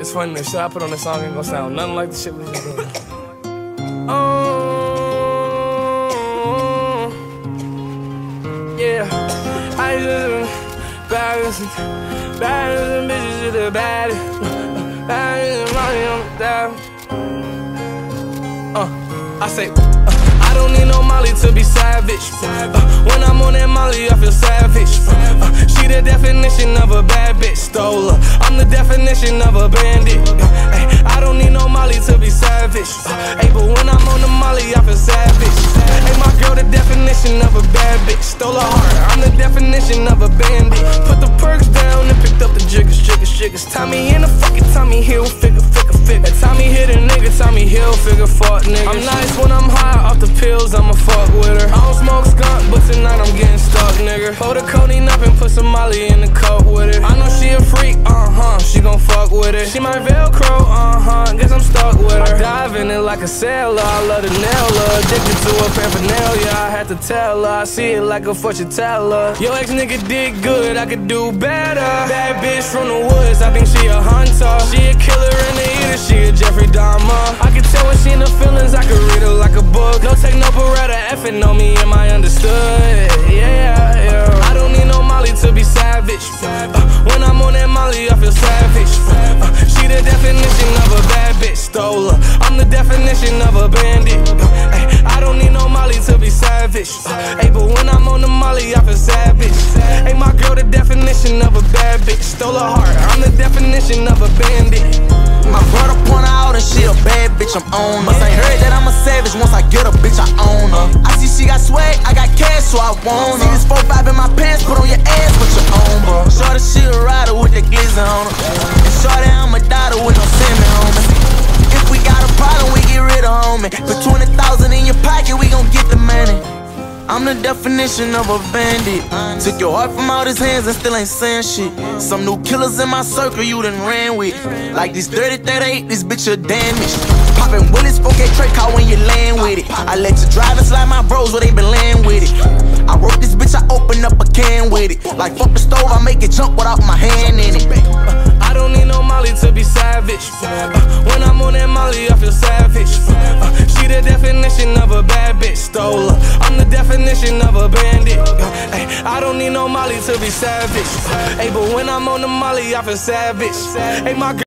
It's funny, the shit I put on this song ain't gonna sound nothing like the shit we just doing. Oh, yeah. I just baddest, baddest and bitches is the baddest. Baddest money on the dial. Uh, I say, uh, I don't need no Molly to be savage. Uh, when I'm on that Molly, I feel savage. Uh, she the definition of a bad bitch. Stole definition of a bandit. Uh, I don't need no Molly to be savage. Uh, hey, but when I'm on the Molly, I feel savage. Hey, my girl, the definition of a bad bitch. Stole her heart. I'm the definition of a bandit. Put the perks down and picked up the jiggers, jiggers, jiggers. Tommy in the fucking Tommy Hilfiger, figure, figure. Tommy hit a nigga, Tommy Hill, figure, fuck nigga. I'm nice when I'm high off the pills, I'ma fuck with her. I don't smoke skunk, but tonight I'm getting stuck, nigga. Hold and put some Molly in the cup with it. I know she a freak, uh huh, she gon' fuck with it. She my Velcro, uh huh, guess I'm stuck with her. I dive in it like a sailor, I love the nail her. Addicted to her paraphernalia, I had to tell her. I see it like a fortune teller. Yo, ex nigga did good, I could do better. Bad bitch from the woods, I think she a hunter. She a killer and a eater, she a Jeffrey Dahmer. I can tell when she in the feelings, I could read her like a book. No take no beretta, effing on me, am I understood? A bandit. Uh, ay, I don't need no Molly to be savage. Uh, but when I'm on the Molly, I feel savage. Hey, my girl, the definition of a bad bitch, stole her heart. I'm the definition of a bandit. My brother point out and she a bad bitch, I'm on her. Ain't heard that I'm a savage, once I get a bitch, I own her. I see she got swag, I got cash, so I want her. See this 4-5 in my pants, I'm the definition of a bandit. Took your heart from out his hands and still ain't saying shit. Some new killers in my circle you done ran with. Like this 30 38, this bitch a damage. Poppin' Willis, 4K Trey call when you land with it. I let you drive and slide my bros where they been laying with it. I wrote this bitch, I open up a can with it. Like fuck the stove, I make it jump without my hand in it. I don't need no Molly to be savage. Uh, definition of a bad bitch, stole. I'm the definition of a bandit. Ay, I don't need no Molly to be savage. Hey, but when I'm on the Molly, I feel savage. Hey, my.